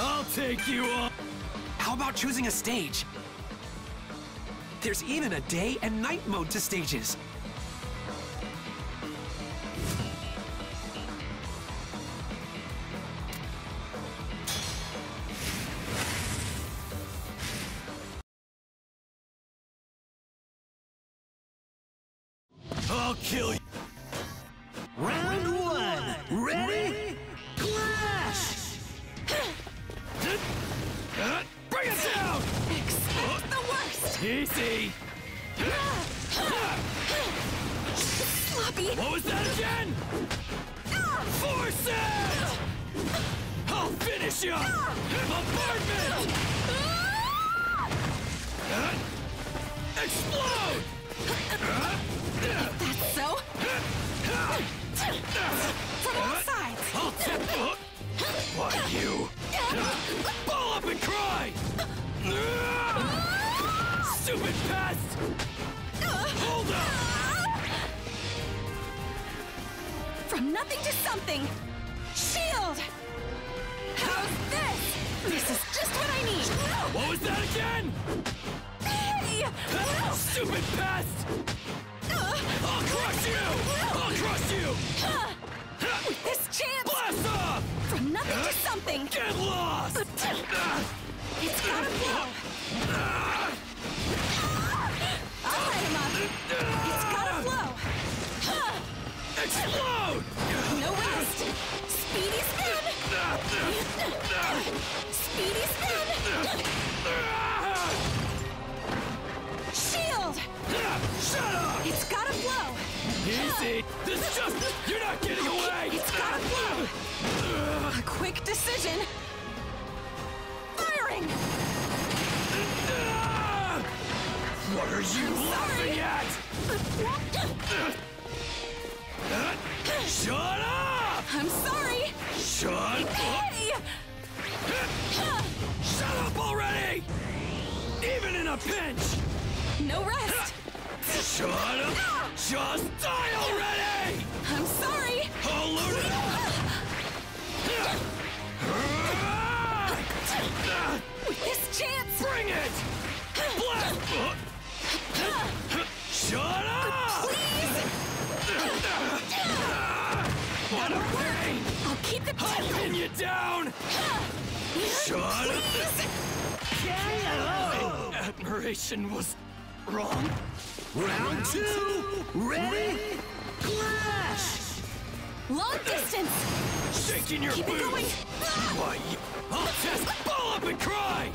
I'll take you on. How about choosing a stage? There's even a day and night mode to stages. I'll kill you. Round Easy! Sloppy! What was that again? Force it! I'll finish you! Bombardment! Explode! That's so! From nothing to something! Shield! How's this? This is just what I need! What was that again? Hey! Stupid pest! Uh, I'll crush you! I'll crush you! With this chance! Blast off! From nothing to something! Get lost! It's gotta flow! I'll light him up! Easy! This is just... You're not getting away! It's gotta flow! A quick decision! Firing! What are you laughing at? Shut up! I'm sorry! Shut up! Hey! Shut up already! Even in a pinch! No rest! Shut up! Just die already! I'm sorry! I'll load it up! With this chance! Bring it! Blast! Shut up! Please! What a pain! I'll keep the I'll pin you down! Shut up! Admiration was wrong. Round two. Ready? Clash! Long distance! Shaking your Keep it going! boots! Why, I'll just ball up and cry!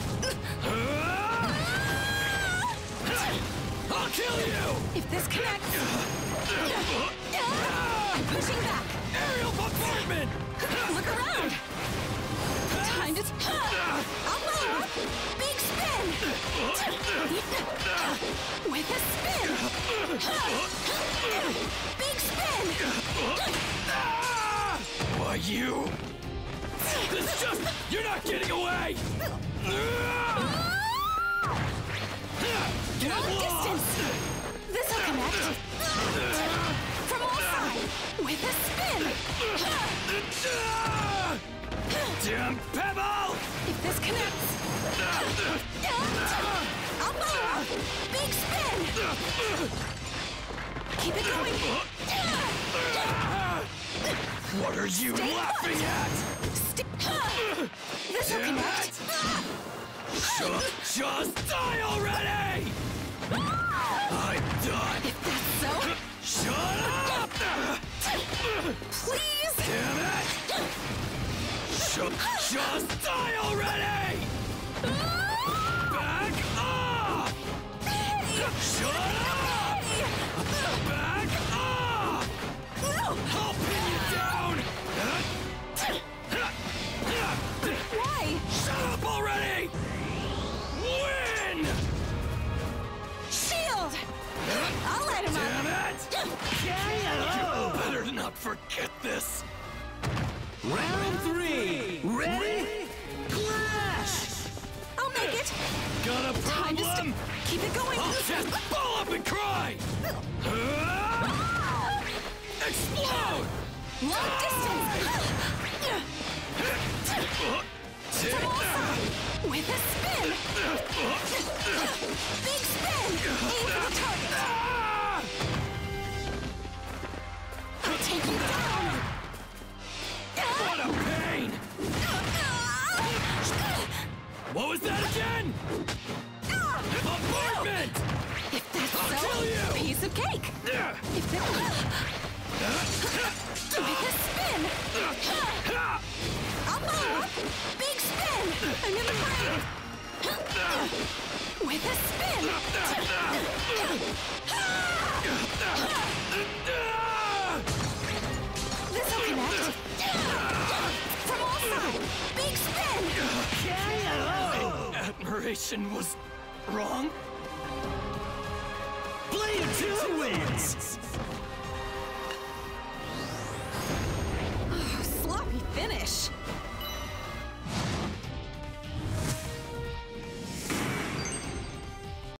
I'll kill you! If this connects... Pushing back! Aerial bombardment! Look around! You... This just... You're not getting away! Get Long distance! This'll connect! From all sides! With a spin! Damn pebble! If this connects... I'll move! Big spin! Keep it going! What are you Stay laughing at? St- This'll Damn connect! Just, just die already! I'm done! If that's so, Shut up! please! Damn it! Just, just die already! Ah! Not forget this! Round three. Ready? Clash! I'll make it! Got a Time to problem? keep it going! I'll just ball up and cry! Ah! Explode! Long distance! With a spin! Big spin! Aim for the target! Bombardment! If that's I'll so, kill you! piece of cake! If that... With a spin! Up, up! Big spin! I'm in the ring! With a spin! Was wrong? Player two wins!